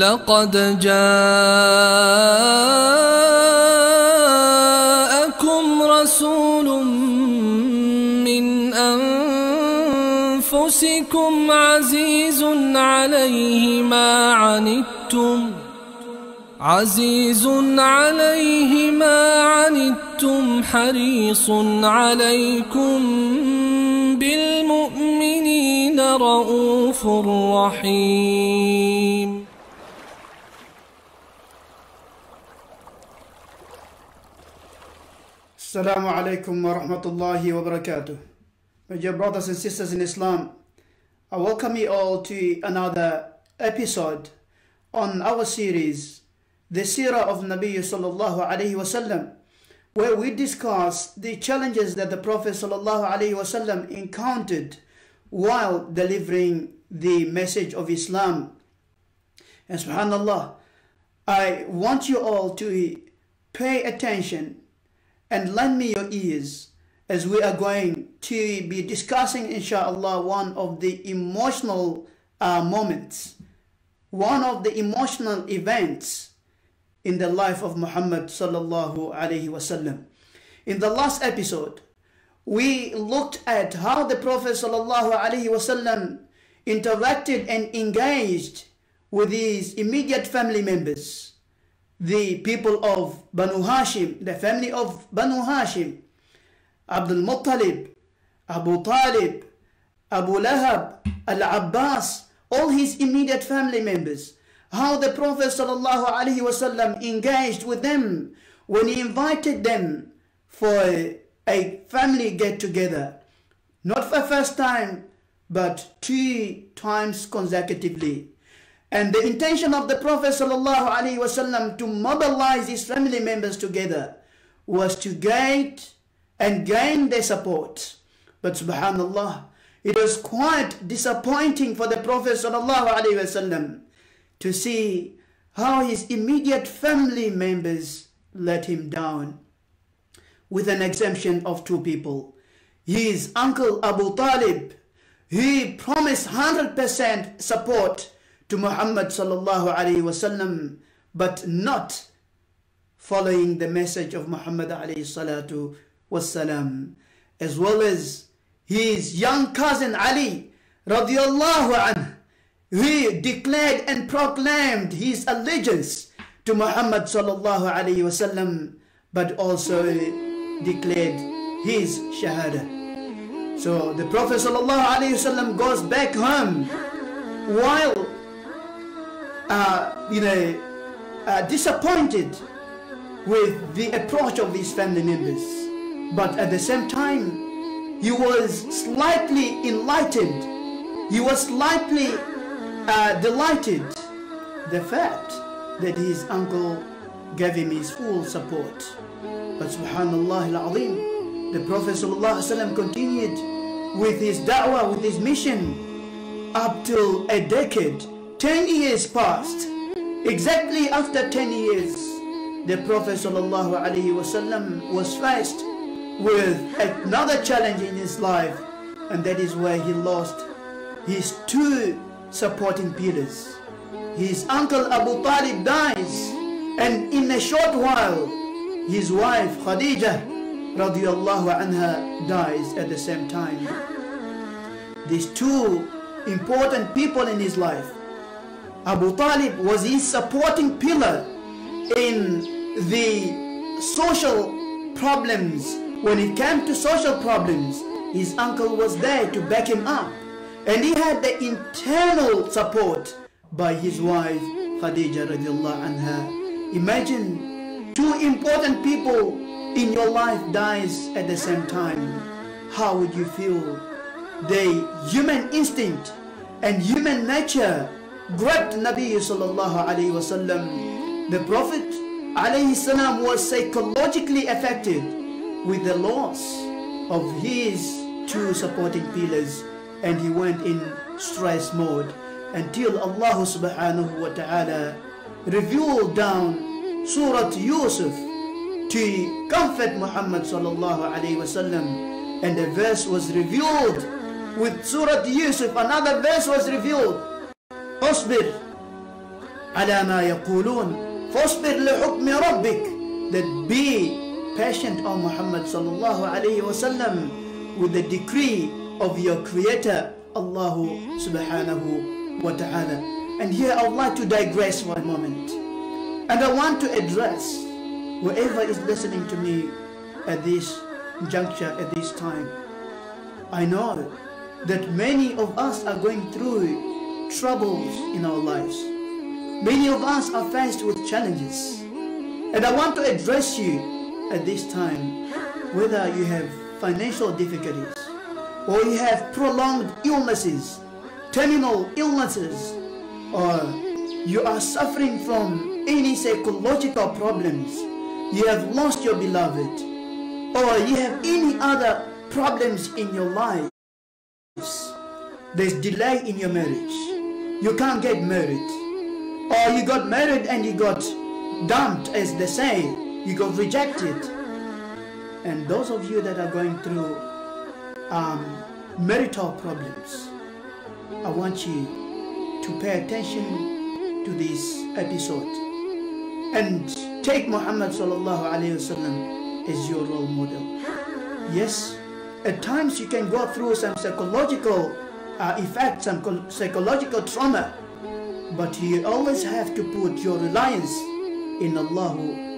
لقد جاءكم رسول من أنفسكم عزيز عليه ما عنتم عزيز عليه ما عنتم حريص عليكم بالمؤمنين رؤوف رحيم Assalamu alaikum wa rahmatullahi wa barakatuh. My dear brothers and sisters in Islam, I welcome you all to another episode on our series, The Seerah of Nabi sallallahu alayhi wasallam, where we discuss the challenges that the Prophet sallallahu alayhi wasallam encountered while delivering the message of Islam. And subhanallah, I want you all to pay attention and lend me your ears as we are going to be discussing inshallah one of the emotional uh, moments one of the emotional events in the life of muhammad sallallahu alaihi wasallam in the last episode we looked at how the prophet sallallahu alaihi wasallam interacted and engaged with his immediate family members the people of Banu Hashim, the family of Banu Hashim, Abdul Muttalib, Abu Talib, Abu Lahab, Al Abbas, all his immediate family members. How the Prophet ﷺ engaged with them when he invited them for a family get together. Not for the first time, but two times consecutively. And the intention of the Prophet ﷺ to mobilize his family members together was to get and gain their support. But subhanallah, it was quite disappointing for the Prophet ﷺ to see how his immediate family members let him down. With an exemption of two people. His uncle Abu Talib, he promised 100% support to Muhammad sallallahu alaihi wasallam, but not following the message of Muhammad alayhi salatu as well as his young cousin Ali radiallahu anhu, he declared and proclaimed his allegiance to Muhammad sallallahu alaihi wasallam, but also declared his shahada. So the Prophet sallallahu alaihi wasallam goes back home while uh, you know, uh, disappointed with the approach of his family members. But at the same time, he was slightly enlightened. He was slightly uh, delighted the fact that his uncle gave him his full support. But subhanallah al-azim, the Prophet ﷺ continued with his da'wah, with his mission up till a decade 10 years passed. Exactly after 10 years, the Prophet ﷺ was faced with another challenge in his life, and that is where he lost his two supporting pillars. His uncle Abu Talib dies, and in a short while, his wife Khadija radiallahu anha dies at the same time. These two important people in his life Abu Talib was his supporting pillar in the social problems. When it came to social problems, his uncle was there to back him up. And he had the internal support by his wife Khadija radiallahu anha. Imagine two important people in your life dies at the same time. How would you feel? The human instinct and human nature grabbed Nabi sallallahu alayhi wasallam. The Prophet alayhi salam was psychologically affected with the loss of his two supporting pillars and he went in stress mode until Allah subhanahu wa ta'ala revealed down Surah Yusuf to comfort Muhammad sallallahu alayhi wasallam and a verse was revealed with Surah Yusuf another verse was revealed اصبر على ما يقولون فاصبر لحكم ربك that be patient O Muhammad sallallahu alayhi wasallam with the decree of your creator Allah subhanahu wa ta'ala and here I would like to digress for a moment and I want to address whoever is listening to me at this juncture at this time I know that many of us are going through troubles in our lives. Many of us are faced with challenges. And I want to address you at this time, whether you have financial difficulties or you have prolonged illnesses, terminal illnesses, or you are suffering from any psychological problems, you have lost your beloved, or you have any other problems in your life there's delay in your marriage. You can't get married. Or you got married and you got dumped, as they say. You got rejected. And those of you that are going through um, marital problems, I want you to pay attention to this episode and take Muhammad sallallahu alaihi wasallam as your role model. Yes, at times you can go through some psychological uh, effects, some psychological trauma, but you always have to put your reliance in Allah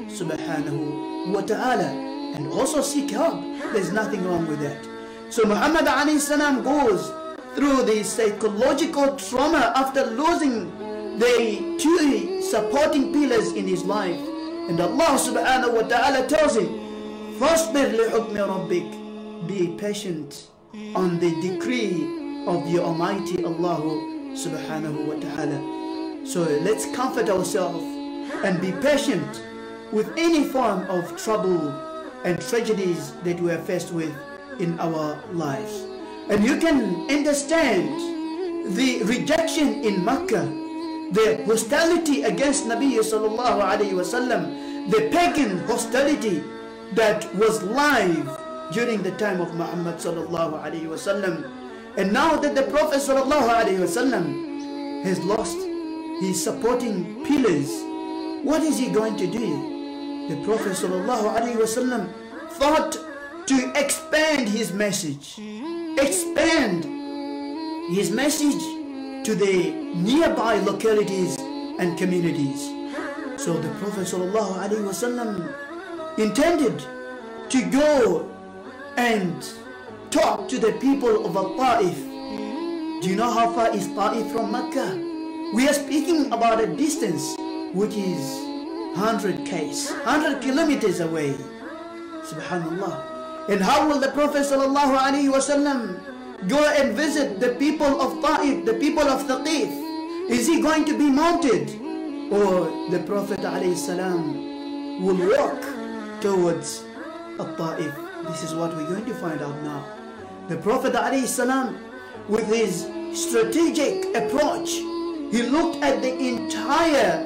subhanahu wa ta'ala and also seek help. There's nothing wrong with that. So Muhammad alayhi salam goes through the psychological trauma after losing the two supporting pillars in his life. And Allah subhanahu wa ta'ala tells him, فَاصْبِرْ لِحُكْمِ رَبِّكَ be patient on the decree of the Almighty Allah subhanahu wa ta'ala. So let's comfort ourselves and be patient with any form of trouble and tragedies that we are faced with in our lives. And you can understand the rejection in Makkah, the hostility against Nabi sallallahu alayhi wasallam, the pagan hostility that was live during the time of Muhammad sallallahu alaihi wasallam. And now that the Prophet wasallam has lost his supporting pillars, what is he going to do? The Prophet wasallam thought to expand his message, expand his message to the nearby localities and communities. So the Prophet wasallam intended to go and talk to the people of Ta'if. Do you know how far is Ta'if from Mecca? We are speaking about a distance which is 100 k's, 100 kilometers away. Subhanallah. And how will the Prophet sallallahu alaihi wasallam go and visit the people of Ta'if, the people of Thaqif? Is he going to be mounted? Or the Prophet alayhi salam will walk towards Ta'if? This is what we're going to find out now. The Prophet ﷺ, with his strategic approach, he looked at the entire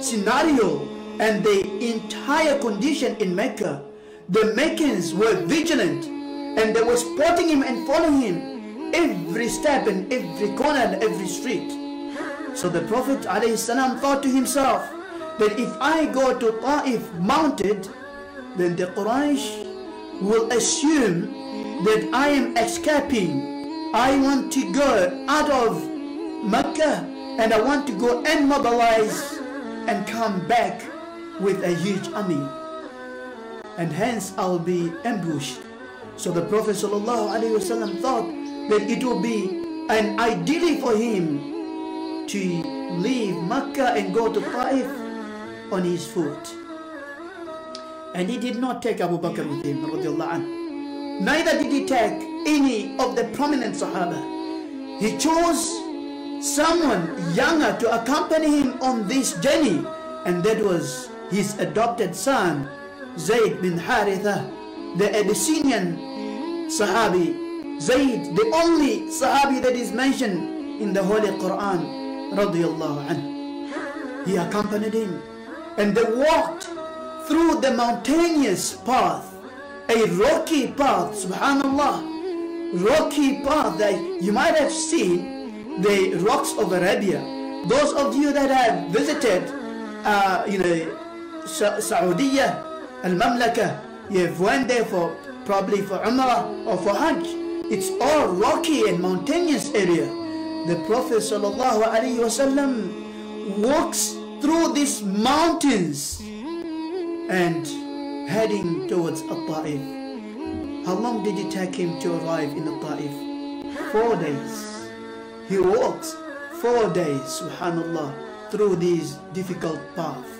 scenario and the entire condition in Mecca. The Meccans were vigilant and they were spotting him and following him every step and every corner and every street. So the Prophet ﷺ thought to himself that if I go to Ta'if mounted, then the Quraysh will assume that I am escaping. I want to go out of Mecca and I want to go and mobilize and come back with a huge army. And hence I'll be ambushed. So the Prophet ﷺ thought that it would be an ideally for him to leave Mecca and go to Taif on his foot. And he did not take Abu Bakr with him, neither did he take any of the prominent Sahaba. He chose someone younger to accompany him on this journey, and that was his adopted son, Zayd bin Haritha, the Abyssinian Sahabi. Zayd, the only Sahabi that is mentioned in the Holy Quran. He accompanied him, and they walked through the mountainous path, a rocky path, subhanallah, rocky path that you might have seen the rocks of Arabia, Those of you that have visited, uh, you know, Sa- Al-Mamlaka, you've went there for probably for Umrah or for Hajj. It's all rocky and mountainous area. The Prophet sallallahu alaihi wasallam walks through these mountains and heading towards At-Ta'if. How long did it take him to arrive in At-Ta'if? Four days. He walks four days, subhanallah, through these difficult paths.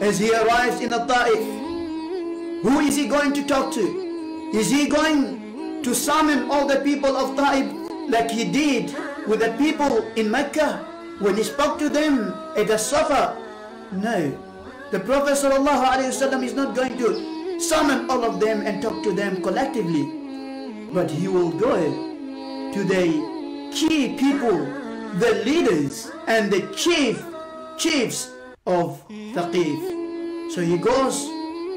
As he arrives in At-Ta'if, who is he going to talk to? Is he going to summon all the people of Ta'if like he did with the people in Mecca when he spoke to them at the Safa? No. The Prophet ﷺ is not going to summon all of them and talk to them collectively. But he will go to the key people, the leaders and the chief chiefs of Thaqif. So he goes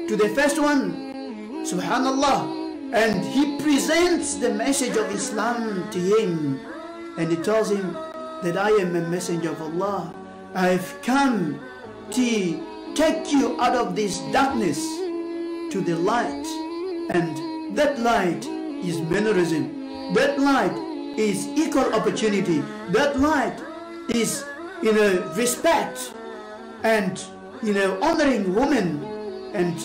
to the first one, subhanallah, and he presents the message of Islam to him. And he tells him that I am a messenger of Allah. I've come to take you out of this darkness to the light. And that light is mannerism. That light is equal opportunity. That light is, you know, respect and, you know, honoring women and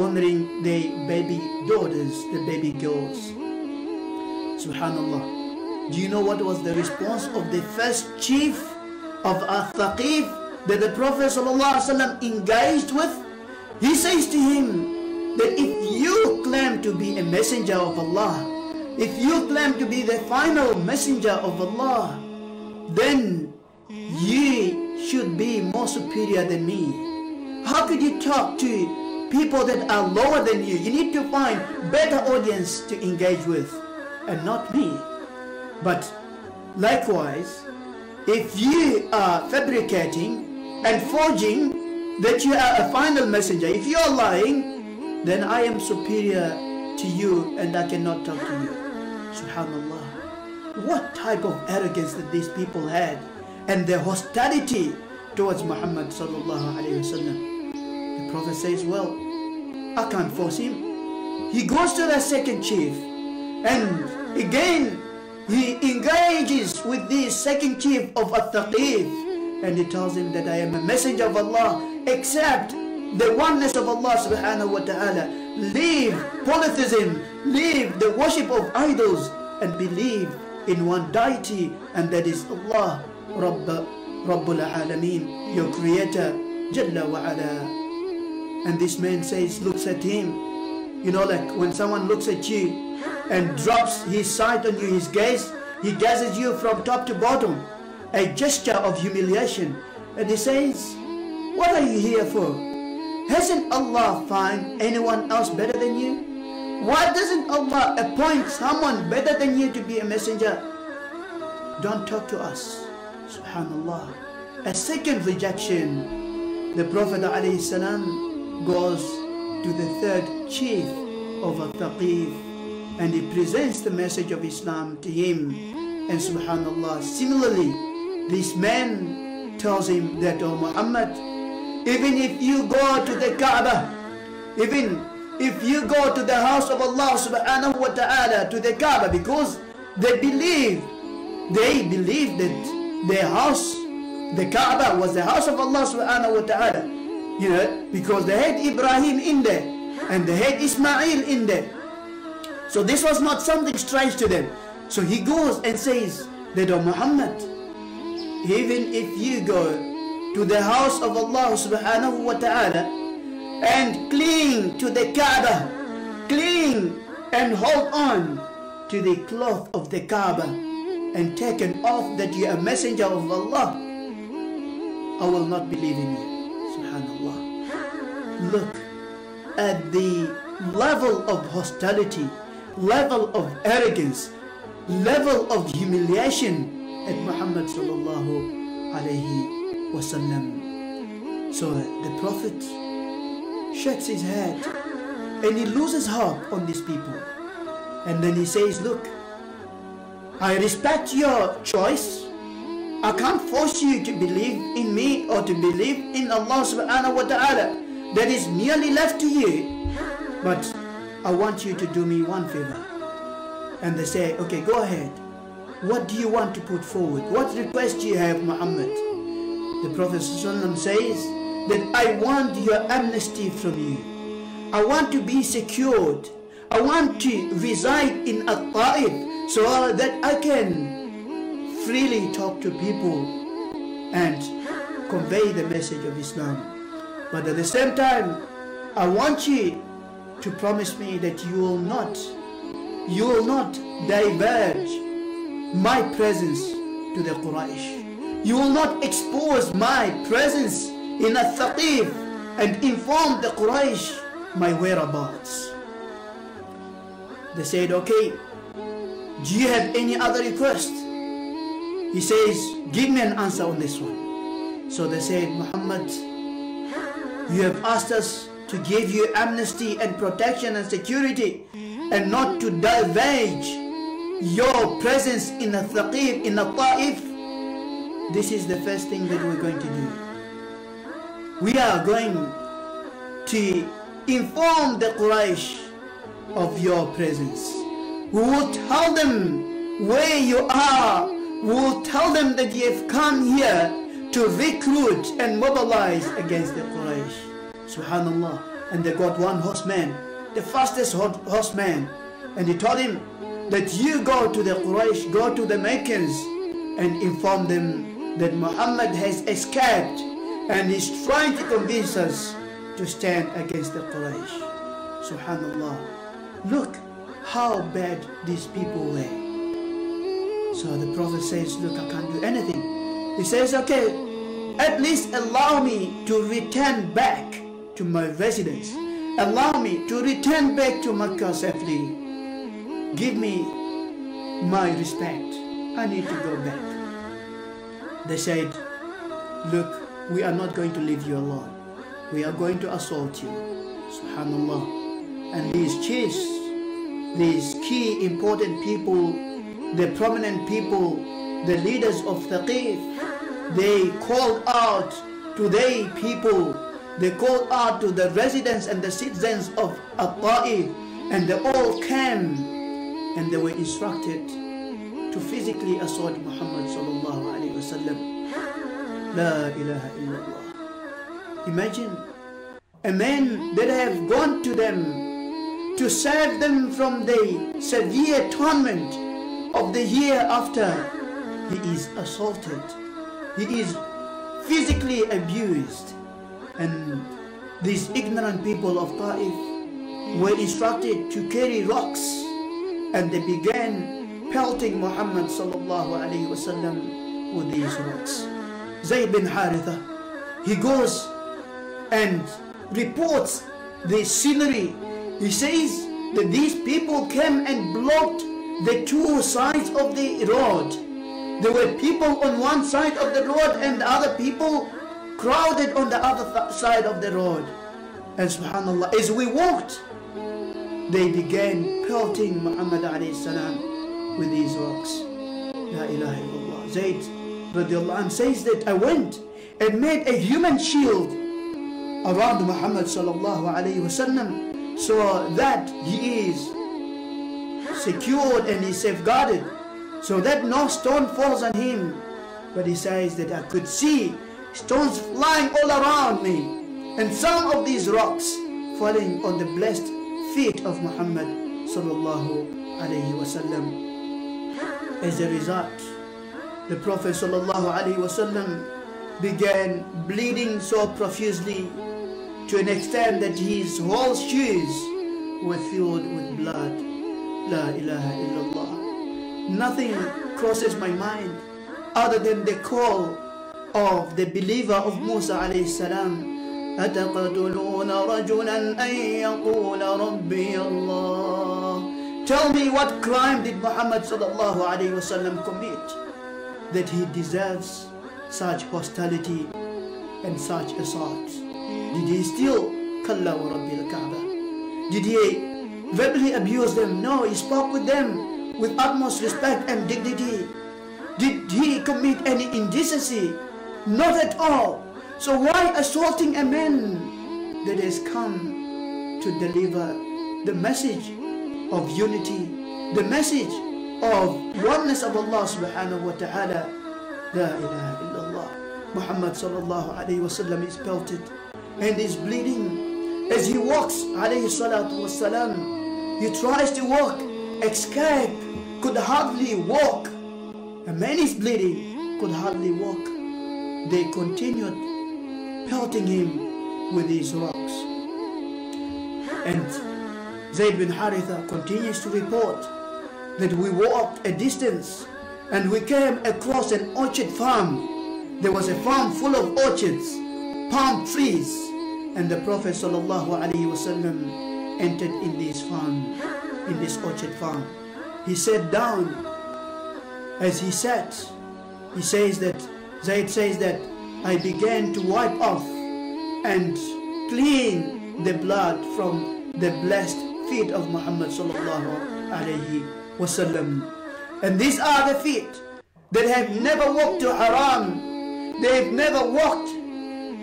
honoring the baby daughters, the baby girls. Subhanallah. Do you know what was the response of the first chief of Al-Thaqif that the Prophet ﷺ engaged with? He says to him that if you claim to be a messenger of Allah, if you claim to be the final messenger of Allah, then ye should be more superior than me. How could you talk to people that are lower than you? You need to find better audience to engage with and not me. But likewise, if you are fabricating and forging that you are a final messenger, if you are lying, then I am superior to you and I cannot talk to you. Subhanallah. What type of arrogance that these people had and their hostility towards Muhammad sallallahu alayhi wasallam. The Prophet says, well, I can't force him. He goes to the second chief and again he engages with the second chief of At-Taqif and he tells him that I am a messenger of Allah except the oneness of Allah subhanahu wa ta'ala. Leave polytheism, leave the worship of idols and believe in one deity and that is Allah Rabb, Rabbul Alameen, your creator Jalla wa ala. And this man says, looks at him. You know, like when someone looks at you and drops his sight on you, his gaze, he gazes you from top to bottom. A gesture of humiliation. And he says, What are you here for? Hasn't Allah found anyone else better than you? Why doesn't Allah appoint someone better than you to be a messenger? Don't talk to us. Subhanallah. A second rejection. The Prophet ﷺ goes to the third chief of Al-Thaqif and he presents the message of Islam to him. And subhanallah, similarly, this man tells him that, oh Muhammad, even if you go to the Kaaba, even if you go to the house of Allah subhanahu wa ta'ala, to the Kaaba, because they believe, they believe that their house, the Kaaba was the house of Allah subhanahu wa ta'ala. You know, because they had Ibrahim in there, and they had Ismail in there. So this was not something strange to them. So he goes and says that, oh Muhammad, even if you go to the house of Allah subhanahu wa ta'ala and cling to the Kaaba, cling and hold on to the cloth of the Kaaba and take an oath that you are a messenger of Allah, I will not believe in you. Subhanallah. Look at the level of hostility, level of arrogance, level of humiliation at Muhammad sallallahu alayhi wasallam. So the Prophet shakes his head and he loses hope on these people. And then he says, look, I respect your choice. I can't force you to believe in me or to believe in Allah subhanahu wa ta'ala. That is merely left to you. But I want you to do me one favor. And they say, okay, go ahead. What do you want to put forward? What request do you have, Muhammad? The Prophet says that I want your amnesty from you. I want to be secured. I want to reside in a ta'if so that I can freely talk to people and convey the message of Islam. But at the same time, I want you to promise me that you will not, you will not diverge my presence to the Quraysh. You will not expose my presence in a Thaqif and inform the Quraysh my whereabouts. They said, okay, do you have any other request? He says, give me an answer on this one. So they said, Muhammad, you have asked us to give you amnesty and protection and security and not to divulge your presence in the thaqif, in the ta'if. This is the first thing that we're going to do. We are going to inform the Quraysh of your presence. We will tell them where you are We will tell them that you have come here to recruit and mobilize against the Quraysh. Subhanallah. And they got one horseman, the fastest horseman. And he told him that you go to the Quraysh, go to the Meccans and inform them that Muhammad has escaped and is trying to convince us to stand against the Quraysh. Subhanallah. Look how bad these people were. So the Prophet says, look, I can't do anything. He says, okay, at least allow me to return back to my residence. Allow me to return back to Makkah safely. Give me my respect. I need to go back. They said, look, we are not going to leave you alone. We are going to assault you. Subhanallah. And these chiefs, these key important people the prominent people, the leaders of Thaqif, they called out to their people, they called out to the residents and the citizens of At-Ta'if, and they all came and they were instructed to physically assault Muhammad sallallahu alaihi wasallam. La ilaha illallah. Imagine a man that have gone to them to save them from the severe torment of the year after he is assaulted, he is physically abused, and these ignorant people of Ta'if were instructed to carry rocks, and they began pelting Muhammad sallallahu alaihi wasallam with these words. Zayd bin Haritha, he goes and reports the scenery. He says that these people came and blocked the two sides of the road. There were people on one side of the road and other people crowded on the other side of the road. And subhanAllah, as we walked, they began pelting Muhammad with these rocks. La ilaha illallah. Zayd anh says that I went and made a human shield around Muhammad sallallahu alayhi wasallam so that he is secured and he's safeguarded so that no stone falls on him. But he says that I could see stones flying all around me and some of these rocks falling on the blessed feet of Muhammad sallallahu alayhi wasallam. As a result, the Prophet sallallahu alayhi wasallam began bleeding so profusely to an extent that his whole shoes were filled with blood. La ilaha illallah. Nothing crosses my mind other than the call of the believer of Musa alayhi salam. أتقتلون رجلا أن يقول ربي الله Tell me what crime did Muhammad sallallahu alayhi wasallam commit that he deserves such hostility and such assault? Did he steal? كلا ورب الكعبة Did he verbally abused them. No, he spoke with them with utmost respect and dignity. Did he commit any indecency? Not at all. So why assaulting a man that has come to deliver the message of unity, the message of oneness of Allah subhanahu wa ta'ala? La ilaha illallah. Muhammad sallallahu alayhi wasallam is pelted and is bleeding. As he walks alayhi salatu wasalam, he tries to walk, escape, could hardly walk. A man is bleeding, could hardly walk. They continued pelting him with these rocks. And Zayd bin Haritha continues to report that we walked a distance and we came across an orchard farm. There was a farm full of orchards, palm trees, and the Prophet wasallam entered in this farm, in this orchard farm. He sat down. As he sat, he says that, Zayd says that I began to wipe off and clean the blood from the blessed feet of Muhammad sallallahu alayhi wasallam. And these are the feet that have never walked to haram. They have never walked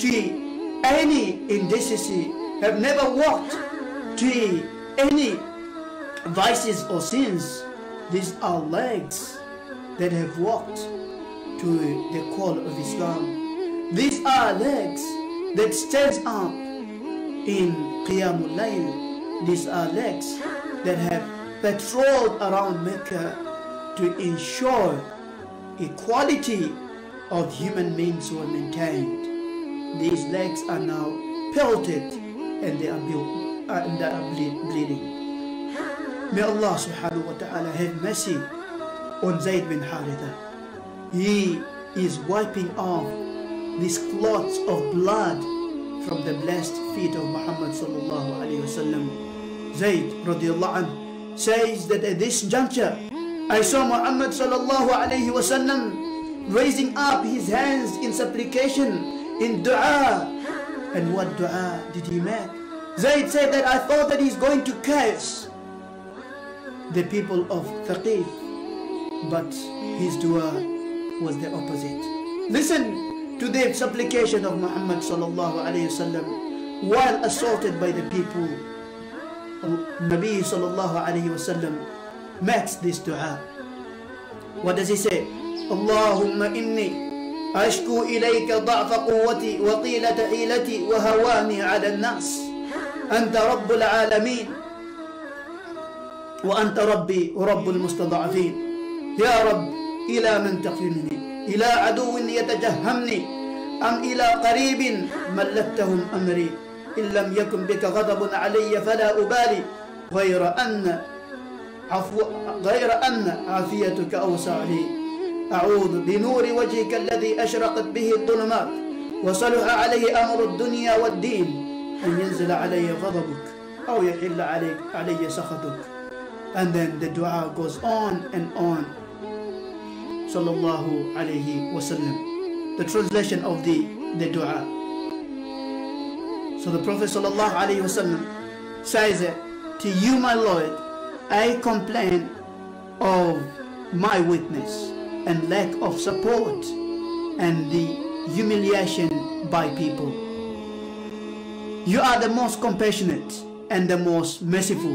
to any indecency, have never walked to any vices or sins. These are legs that have walked to the call of Islam. These are legs that stands up in Qiyamul Layl. These are legs that have patrolled around Mecca to ensure equality of human beings were maintained. These legs are now pelted and they are, built, uh, and they are ble bleeding. May Allah subhanahu wa ta'ala have mercy on Zayd bin Haritha. He is wiping off these clots of blood from the blessed feet of Muhammad sallallahu alayhi wasallam. Zayd radiallahu anh says that at this juncture, I saw Muhammad sallallahu alayhi wasallam raising up his hands in supplication, in dua. And what dua did he make? Zayd said that I thought that he's going to curse the people of Thaqif, but his dua was the opposite. Listen to the supplication of Muhammad sallallahu alayhi wasallam while assaulted by the people. Nabi sallallahu alayhi wasallam makes this dua. What does he say? Allahumma inni أشكو إليك ضعف قوتي وطيلة حيلتي وهواني على الناس أنت رب العالمين وأنت ربي ورب المستضعفين يا رب إلى من تقلني إلى عدو يتجهمني أم إلى قريب ملكتهم أمري. إن لم يكن بك غضب علي فلا أبالي. غير أن عفو غير أن عافيتك أوسع لي. أعوذ بنور وجهك الذي أشرقت به الظلمات. وصلح عليه أمر الدنيا والدين. أن ينزل علي غضبك أو يحل عليك علي سخطك. And then the dua goes on and on. Sallallahu alayhi wasallam. The translation of the, the dua. So the Prophet sallallahu alayhi wasallam says to you my Lord, I complain of my weakness and lack of support and the humiliation by people. You are the most compassionate and the most merciful.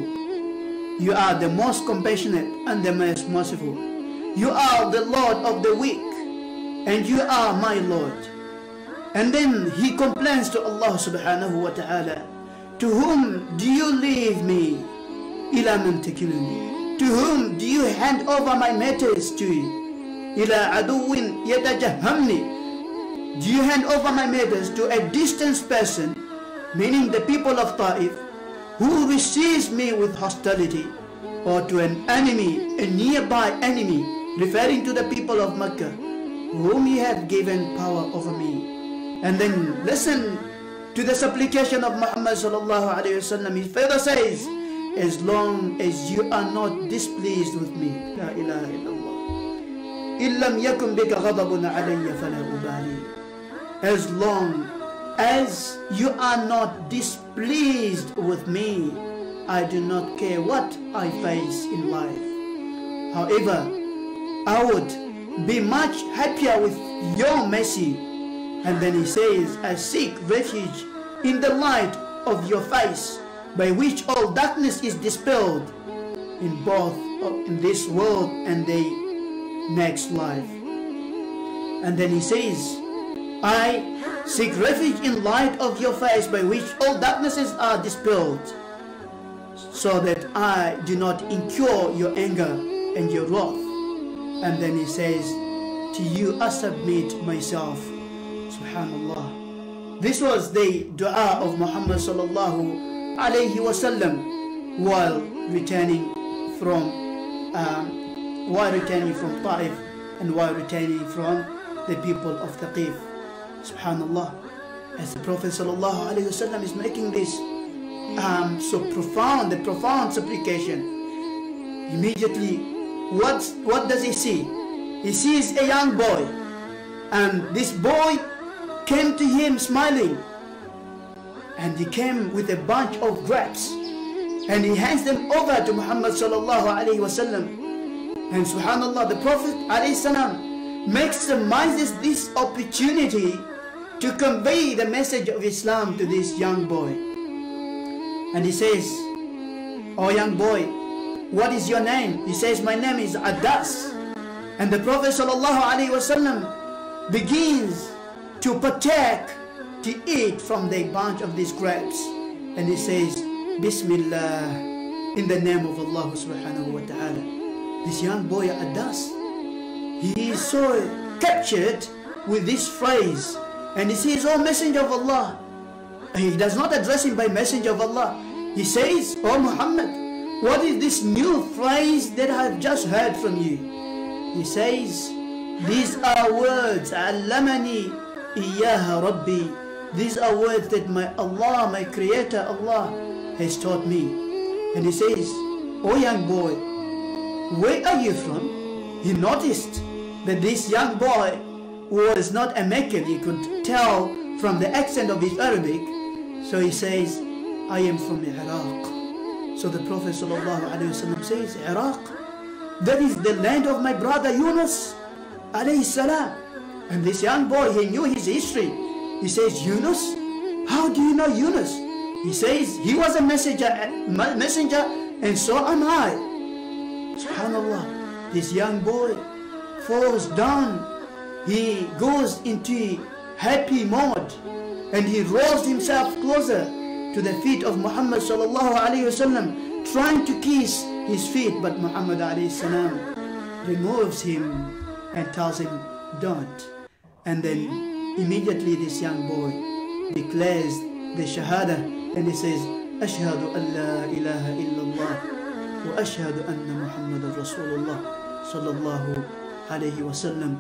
You are the most compassionate and the most merciful. You are the Lord of the weak, and you are my Lord. And then he complains to Allah subhanahu wa ta'ala, To whom do you leave me? إِلَى مَنْ تَكِلُنِي To whom do you hand over my matters to? إِلَى عَدُوٍ يَتَجَهَّمْنِي Do you hand over my matters to a distant person, meaning the people of Ta'if, who receives me with hostility, or to an enemy, a nearby enemy, referring to the people of Mecca, whom he had given power over me. And then listen to the supplication of Muhammad sallallahu alayhi wasallam. He further says, as long as you are not displeased with me, La ilaha illallah. إِلَّمْ يَكُنْ بِكَ غَضَبٌ عَلَيَّ فَلَا أُبَالِي As long as you are not displeased with me, I do not care what I face in life. However, I would be much happier with your mercy. And then he says, I seek refuge in the light of your face, by which all darkness is dispelled in both in this world and the next life. And then he says, I seek refuge in light of your face, by which all darknesses are dispelled, so that I do not incur your anger and your wrath. And then he says, To you I submit myself. Subhanallah. This was the dua of Muhammad sallallahu alayhi wasallam while returning from um, while returning from Ta'if and while returning from the people of Taqif. Subhanallah. As the Prophet sallallahu alayhi wasallam is making this um, so profound, the profound supplication, immediately what, what does he see? He sees a young boy. And this boy came to him smiling. And he came with a bunch of grapes. And he hands them over to Muhammad sallallahu alayhi wasallam. And subhanallah, the Prophet alayhi maximizes this opportunity to convey the message of Islam to this young boy. And he says, Oh young boy, what is your name? He says, My name is Adas. And the Prophet ﷺ begins to partake, to eat from the bunch of these grapes. And he says, Bismillah, in the name of Allah subhanahu wa ta'ala. This young boy Adas, he is so captured with this phrase. And he says, Oh Messenger of Allah. He does not address him by Messenger of Allah. He says, Oh Muhammad, what is this new phrase that I've just heard from you? He says, These are words, Allamani iyaha Rabbi. These are words that my Allah, my Creator Allah, has taught me. And he says, Oh young boy, where are you from? He noticed that this young boy was not a Meccan. He could tell from the accent of his Arabic. So he says, I am from Iraq. So the Prophet says, Iraq, that is the land of my brother Yunus salam. And this young boy, he knew his history. He says, Yunus? How do you know Yunus? He says, he was a messenger, messenger and so am I. Subhanallah, this young boy falls down. He goes into happy mode and he rolls himself closer to the feet of Muhammad sallallahu alayhi wasallam, trying to kiss his feet, but Muhammad alayhi salam removes him and tells him, don't. And then immediately this young boy declares the shahada and he says, أشهد أن لا إله إلا الله وأشهد أن محمد رسول الله صلى الله عليه وسلم.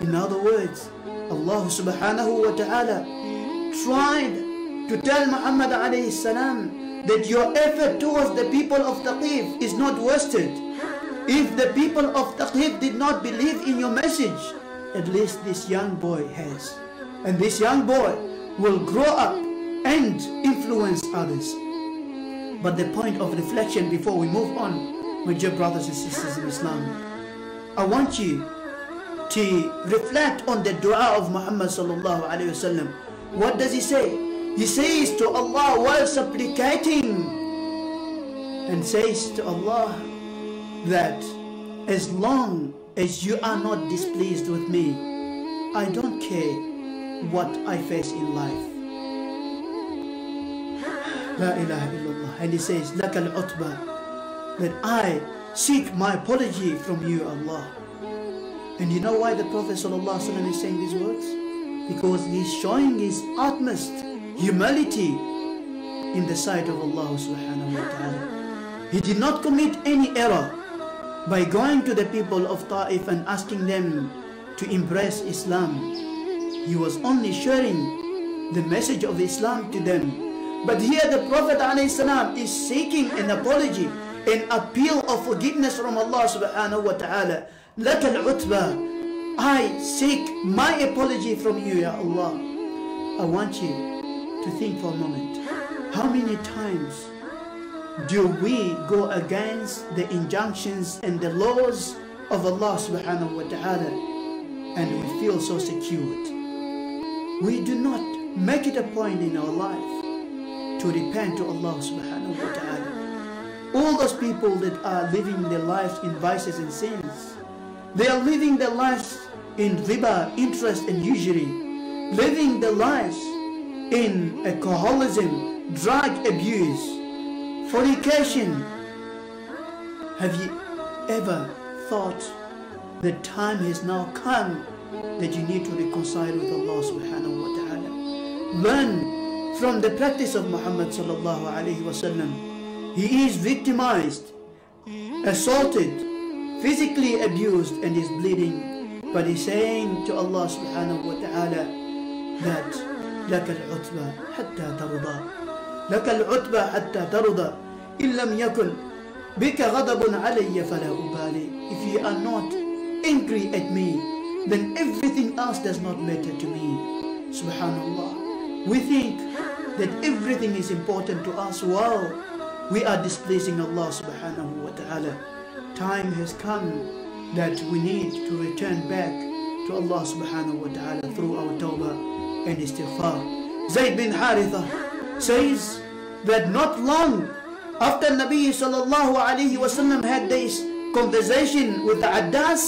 In other words, Allah subhanahu wa ta'ala tried to tell Muhammad alayhi that your effort towards the people of Taqif is not wasted. If the people of Taqif did not believe in your message, at least this young boy has. And this young boy will grow up and influence others. But the point of reflection before we move on, my dear brothers and sisters in Islam, I want you to reflect on the dua of Muhammad sallallahu alayhi. What does he say? He says to Allah while supplicating and says to Allah that as long as you are not displeased with me, I don't care what I face in life. La ilaha illallah. And he says, لَكَ الْعُتْبَى That I seek my apology from you, Allah. And you know why the Prophet ﷺ is saying these words? Because he's showing his utmost humility in the sight of Allah subhanahu wa ta'ala. He did not commit any error by going to the people of Ta'if and asking them to embrace Islam. He was only sharing the message of Islam to them. But here the Prophet ﷺ is seeking an apology, an appeal of forgiveness from Allah subhanahu wa ta'ala. لَكَ الْعُتْبَى I seek my apology from you, Ya Allah. I want you to think for a moment. How many times do we go against the injunctions and the laws of Allah subhanahu wa ta'ala and we feel so secured. We do not make it a point in our life to repent to Allah subhanahu wa ta'ala. All those people that are living their lives in vices and sins, they are living their lives in riba, interest and usury, living their lives in alcoholism, drug abuse, fornication. Have you ever thought the time has now come that you need to reconcile with Allah subhanahu wa ta'ala? Learn from the practice of Muhammad sallallahu alayhi wasallam. He is victimized, assaulted, physically abused and is bleeding. But he's saying to Allah subhanahu wa ta'ala that لك العتبى حتى ترضى لك العتبى حتى ترضى إن لم يكن بك غضب علي فلا أبالي If you are not angry at me then everything else does not matter to me Subhanallah We think that everything is important to us while we are displeasing Allah subhanahu wa ta'ala Time has come that we need to return back to Allah subhanahu wa ta'ala through our tawbah and istighfar. Zayd bin Haritha says that not long after Nabi sallallahu alayhi wasallam had this conversation with the Addas,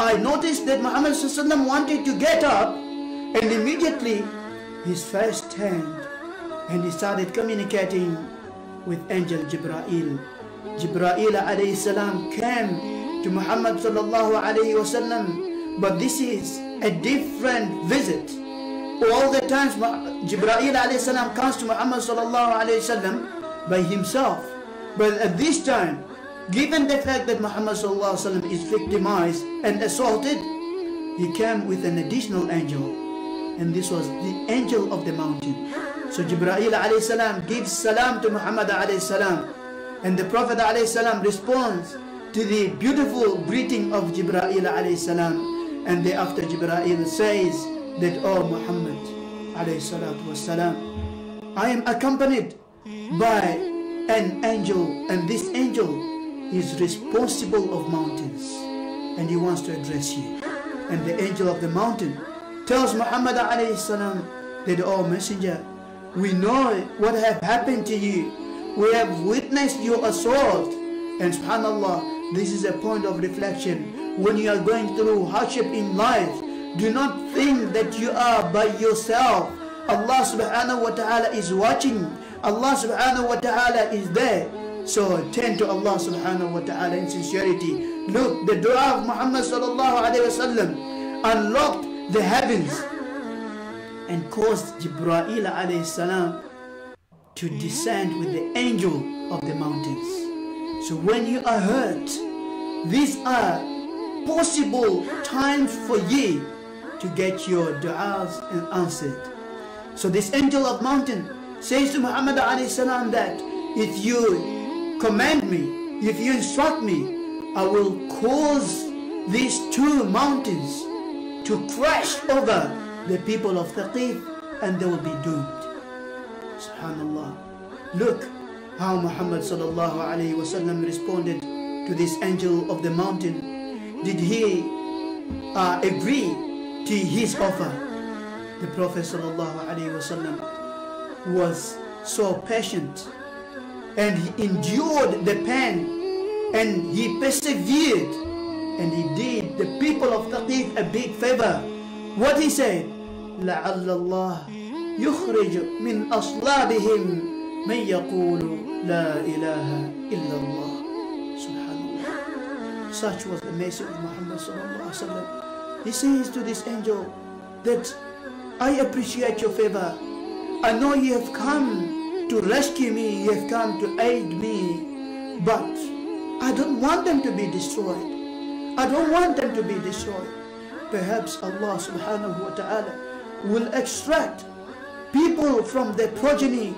I noticed that Muhammad sallallahu wanted to get up and immediately his face turned and he started communicating with angel Jibra'il. Jibra'il alayhi salam came to Muhammad sallallahu alayhi wasallam but this is a different visit all the times Jibreel alayhi salam comes to Muhammad sallallahu alayhi wasallam by himself. But at this time, given the fact that Muhammad sallallahu alayhi wasallam is victimized and assaulted, he came with an additional angel. And this was the angel of the mountain. So Jibreel alayhi salam gives salam to Muhammad alayhi salam. And the Prophet alayhi salam responds to the beautiful greeting of Jibreel alayhi salam. And thereafter Jibreel says, that, oh Muhammad, والسلام, I am accompanied by an angel, and this angel is responsible of mountains, and he wants to address you. And the angel of the mountain tells Muhammad السلام, that, oh messenger, we know what have happened to you. We have witnessed your assault. And subhanAllah, this is a point of reflection. When you are going through hardship in life, do not think that you are by yourself. Allah subhanahu wa ta'ala is watching. Allah subhanahu wa ta'ala is there. So turn to Allah subhanahu wa ta'ala in sincerity. Look, the dua of Muhammad sallallahu alayhi wa sallam unlocked the heavens and caused Jibreel alayhi salam to descend with the angel of the mountains. So when you are hurt, these are possible times for you to get your du'as answered. So this angel of mountain says to Muhammad salam that if you command me, if you instruct me, I will cause these two mountains to crash over the people of Thaqif and they will be doomed. Subhanallah. Look how Muhammad alayhi responded to this angel of the mountain. Did he uh, agree to his offer. The Prophet ﷺ was so patient and he endured the pain and he persevered and he did the people of Taqif a big favor. What he said, لعل الله يخرج من أصلابهم من يقول لا إله إلا الله سبحان الله Such was the message of Muhammad sallallahu alaihi wasallam. He says to this angel that I appreciate your favor. I know you have come to rescue me, you have come to aid me, but I don't want them to be destroyed. I don't want them to be destroyed. Perhaps Allah subhanahu wa ta'ala will extract people from their progeny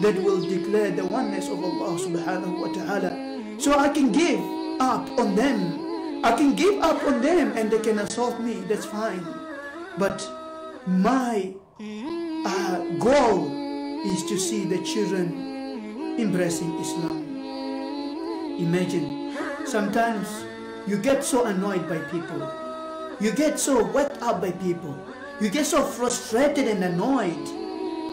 that will declare the oneness of Allah subhanahu wa ta'ala. So I can give up on them I can give up on them and they can assault me, that's fine. But my uh, goal is to see the children embracing Islam. Imagine, sometimes you get so annoyed by people. You get so wet up by people. You get so frustrated and annoyed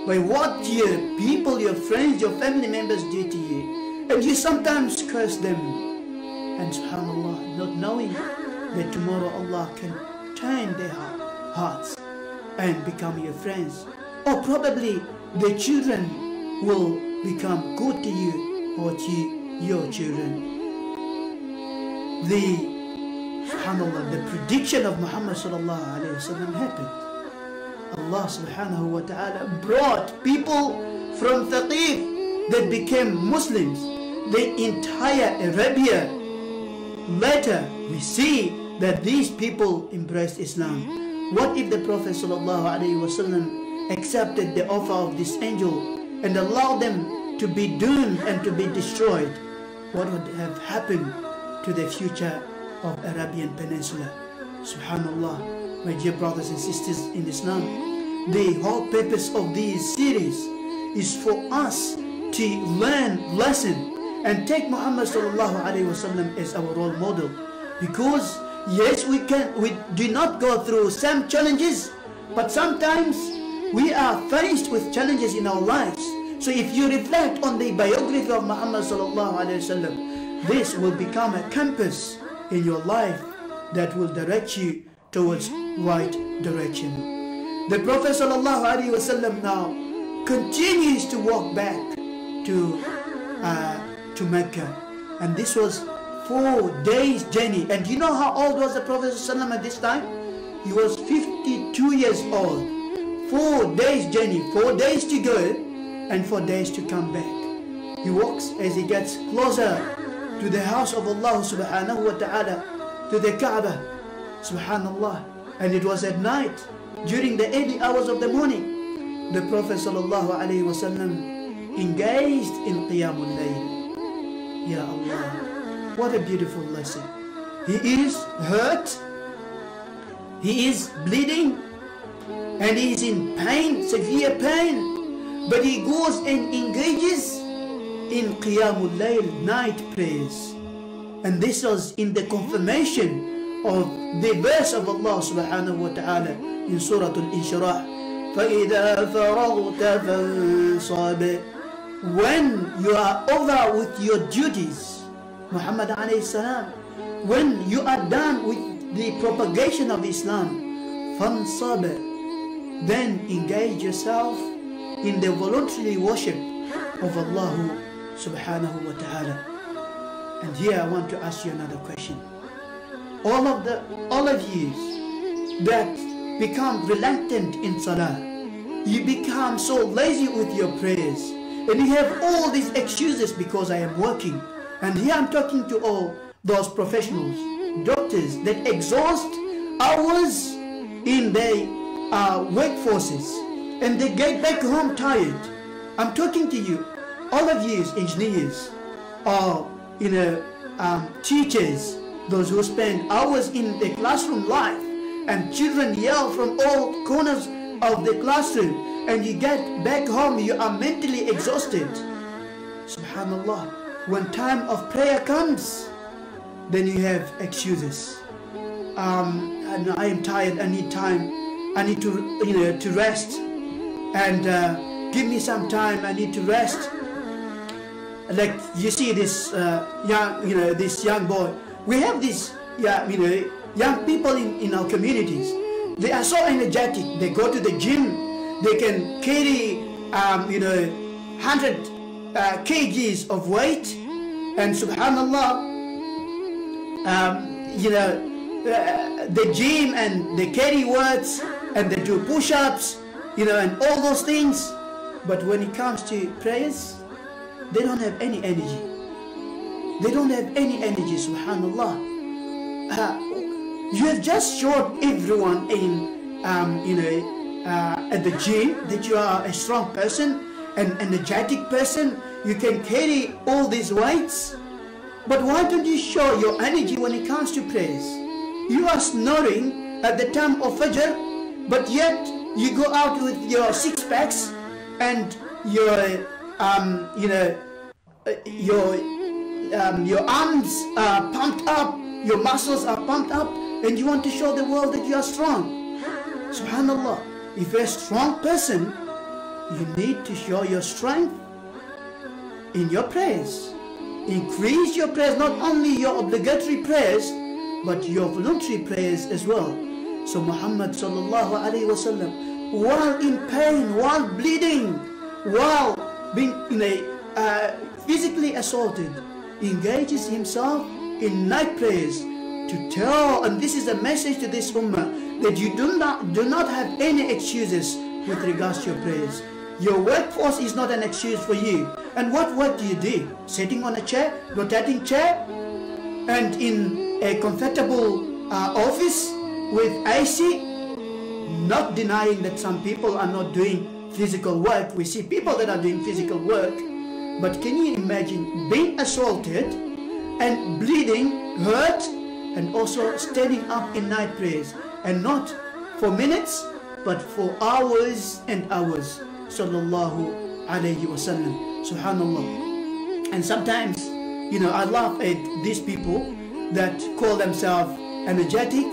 by what your people, your friends, your family members do to you. And you sometimes curse them. And subhanAllah, not knowing that tomorrow Allah can turn their hearts and become your friends. Or probably the children will become good to you or to your children. The subhanallah, the prediction of Muhammad sallallahu alayhi wasallam happened. Allah subhanahu wa ta'ala brought people from Thaqif that became Muslims. The entire Arabia. Later, we see that these people embraced Islam. What if the Prophet wasallam accepted the offer of this angel and allowed them to be doomed and to be destroyed? What would have happened to the future of Arabian Peninsula? Subhanallah my dear brothers and sisters in Islam, the whole purpose of this series is for us to learn lesson and take Muhammad sallallahu alaihi wasallam as our role model because yes we can we do not go through some challenges but sometimes we are faced with challenges in our lives so if you reflect on the biography of Muhammad sallallahu alaihi wasallam this will become a compass in your life that will direct you towards right direction. The Prophet ﷺ now continues to walk back to uh, to Mecca, and this was four days journey. And you know how old was the Prophet ﷺ at this time? He was 52 years old. Four days journey, four days to go, and four days to come back. He walks as he gets closer to the house of Allah subhanahu wa ta'ala, to the Kaaba, Subhanallah. And it was at night, during the early hours of the morning, the Prophet sallallahu alaihi wasallam engaged in Qiyamul Layl. Ya Allah, what a beautiful lesson. He is hurt, he is bleeding, and he is in pain, severe pain, but he goes and engages in Qiyamul Layl, night prayers. And this was in the confirmation of the verse of Allah subhanahu wa ta'ala in Surah Al-Inshirah. فَإِذَا فَرَغْتَ فَانصَبْ When you are over with your duties, Muhammad alayhi salam, when you are done with the propagation of Islam, فَانصَبْ Then engage yourself in the voluntary worship of Allah subhanahu wa ta'ala. And here I want to ask you another question all of the all of you that become reluctant in salah you become so lazy with your prayers and you have all these excuses because I am working. And here I'm talking to all those professionals doctors that exhaust hours in their uh, workforces. And they get back home tired. I'm talking to you. All of you engineers or you know um, teachers. Those who spend hours in the classroom life. And children yell from all corners of the classroom and you get back home you are mentally exhausted. Subhanallah. When time of prayer comes then you have excuses. Um, I am tired I need time. I need to you know to rest. And uh, give me some time I need to rest. Like you see this uh, young you know this young boy. We have these yeah, you know, young people in, in our communities. They are so energetic. They go to the gym. They can carry, um, you know, 100 uh, kgs of weight. And subhanallah, um, you know, uh, the gym and they carry words and they do push-ups, you know, and all those things. But when it comes to prayers, they don't have any energy. They don't have any energy, subhanallah. Uh, you have just showed everyone in, um, you know, uh, at the gym that you are a strong person, an energetic person. You can carry all these weights. But why don't you show your energy when it comes to prayers? You are snoring at the time of Fajr, but yet you go out with your six packs and your, um, you know, uh, your um, your arms are pumped up your muscles are pumped up, and you want to show the world that you are strong. Subhanallah. If you're a strong person, you need to show your strength in your prayers. Increase your prayers, not only your obligatory prayers, but your voluntary prayers as well. So Muhammad sallallahu alaihi wasallam, while in pain, while bleeding, while being in a, uh, physically assaulted, engages himself in night prayers to tell, and this is a message to this ummah, that you do not, do not have any excuses with regards to your prayers. Your workforce is not an excuse for you. And what work do you do? Sitting on a chair, rotating chair, and in a comfortable uh, office with AC? Not denying that some people are not doing physical work. We see people that are doing physical work. But can you imagine being assaulted and bleeding, hurt, and also standing up in night prayers? And not for minutes, but for hours and hours. Sallallahu alayhi wasallam. Subhanallah. And sometimes, you know, I laugh at these people that call themselves energetic,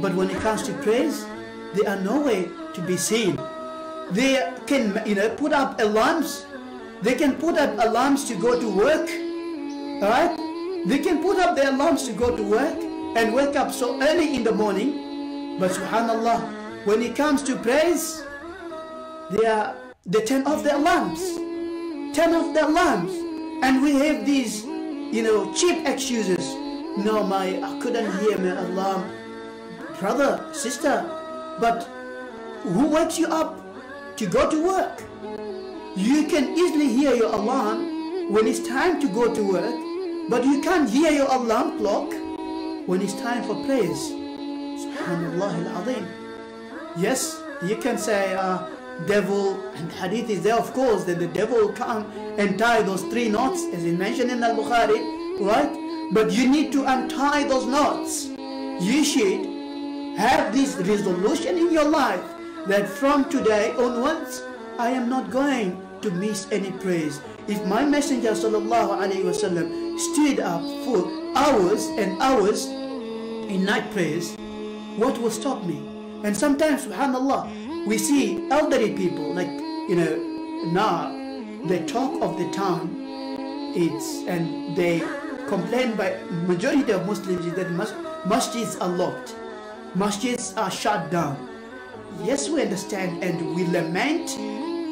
but when it comes to praise, they are nowhere to be seen. They can, you know, put up alarms. They can put up alarms to go to work. Alright? They can put up their alarms to go to work and wake up so early in the morning. But subhanallah, when it comes to praise, they are they turn off their alarms. Turn off their alarms. And we have these, you know, cheap excuses. No, my I couldn't hear my alarm. Brother, sister, but who wakes you up to go to work? You can easily hear your alarm when it's time to go to work, but you can't hear your alarm clock when it's time for prayers. Subhanallah al-Azim. Yes, you can say, uh, devil, and hadith is there of course that the devil come and tie those three knots as is mentioned in Al-Bukhari, right? But you need to untie those knots. You should have this resolution in your life that from today onwards, I am not going to miss any praise. If my Messenger wasallam stood up for hours and hours in night prayers, what will stop me? And sometimes, subhanallah, we see elderly people, like, you know, now, the talk of the town is, and they complain by majority of Muslims that mas masjids are locked. Masjids are shut down. Yes, we understand and we lament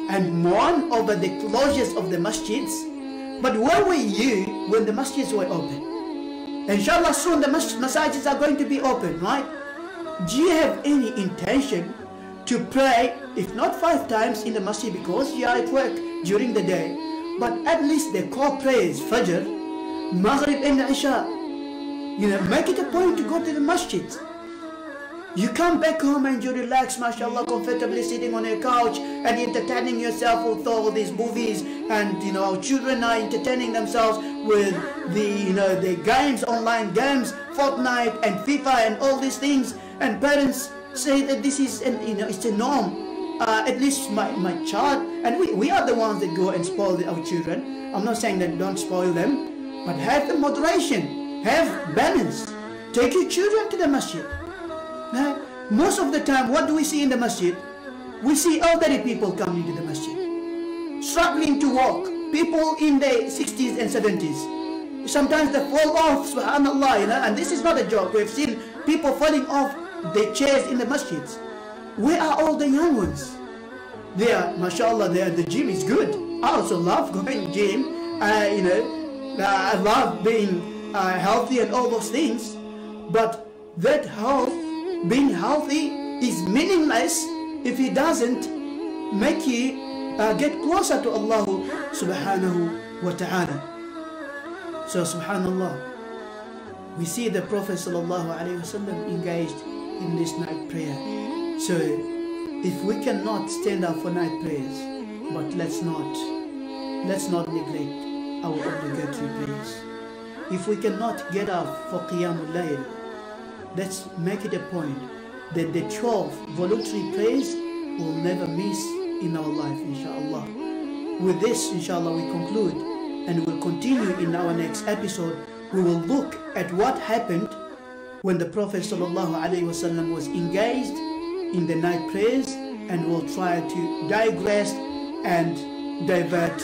and mourn over the closures of the masjids. But where were you when the masjids were open? Inshallah, soon the mas masajids are going to be open, right? Do you have any intention to pray, if not five times in the masjid because you are at work during the day, but at least the core prayers, Fajr, Maghrib and Isha. You know, make it a point to go to the masjid. You come back home and you relax, mashallah, comfortably sitting on a couch and entertaining yourself with all these movies and, you know, children are entertaining themselves with the, you know, the games, online games, Fortnite and FIFA and all these things and parents say that this is, an, you know, it's a norm. Uh, at least my, my child, and we, we are the ones that go and spoil the, our children. I'm not saying that don't spoil them, but have the moderation, have balance. Take your children to the masjid. Most of the time, what do we see in the masjid? We see elderly people coming to the masjid, struggling to walk, people in their 60s and 70s. Sometimes they fall off, subhanAllah, you know, and this is not a joke. We've seen people falling off the chairs in the masjids. Where are all the young ones? They are, mashallah, they are, the gym is good. I also love going gym. Uh, you know, uh, I love being uh, healthy and all those things. But that health, being healthy, is meaningless if it doesn't make you uh, get closer to Allah subhanahu wa ta'ala. So subhanallah, we see the Prophet sallallahu alaihi wasallam engaged in this night prayer. So if we cannot stand up for night prayers, but let's not, let's not neglect our obligatory prayers. If we cannot get up for Qiyamul Layl, let's make it a point that the 12 voluntary prayers will never miss in our life, inshallah. With this, inshallah, we conclude and we'll continue in our next episode. We will look at what happened when the Prophet ﷺ was engaged in the night prayers and we will try to digress and divert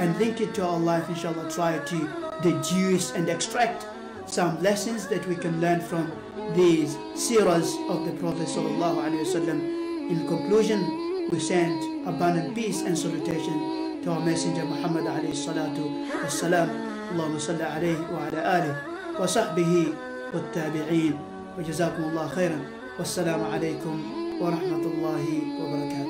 and link it to our life, inshallah, try to deduce and extract some lessons that we can learn from these seerahs of the Prophet In conclusion, we send abundant peace and salutation to our messenger Muhammad عليه الصلاة والسلام اللهم صل عليه وعلى آله وصحبه والتابعين وجزاكم الله خيرا والسلام عليكم ورحمة الله وبركاته